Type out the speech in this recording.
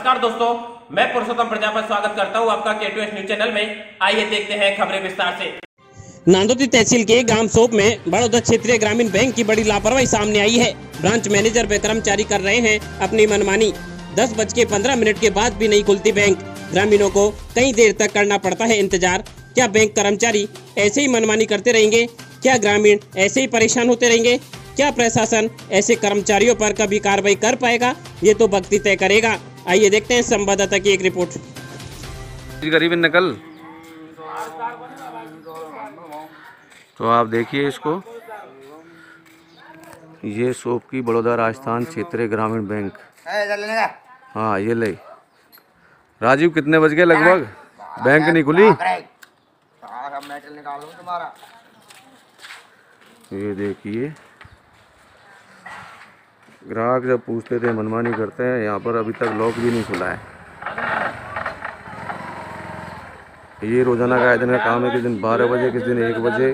दोस्तों, मैं पुरुषोत्तम प्रजापति स्वागत करता हूँ आपका के न्यूज़ चैनल में। आइए देखते हैं खबरें विस्तार से। नांदोती तहसील के गाँव सोप में बड़ौदा क्षेत्रीय ग्रामीण बैंक की बड़ी लापरवाही सामने आई है। ब्रांच मैनेजर व कर्मचारी कर रहे हैं अपनी मनमानी। दस बज के पंद्रह मिनट के बाद भी नहीं खुलती बैंक। ग्रामीणों को कई देर तक करना पड़ता है इंतज़ार। क्या बैंक कर्मचारी ऐसे ही मनमानी करते रहेंगे? क्या ग्रामीण ऐसे ही परेशान होते रहेंगे? क्या प्रशासन ऐसे कर्मचारियों पर कभी कार्रवाई कर पाएगा? ये तो भक्ति तय करेगा। आइए देखते हैं संवाददाता की एक रिपोर्ट। गरीब नकल तो आप देखिए इसको। ये सोप की बड़ौदा राजस्थान क्षेत्रीय ग्रामीण बैंक। हाँ ये ले। राजीव कितने बज गए लगभग? बैंक नहीं खुली? ये देखिए। ग्राहक जब पूछते थे, मनमानी करते हैं, यहाँ पर अभी तक लॉक भी नहीं खुला है। ये रोज़ाना का दिन का काम है, किस दिन बारह बजे, किस दिन एक बजे।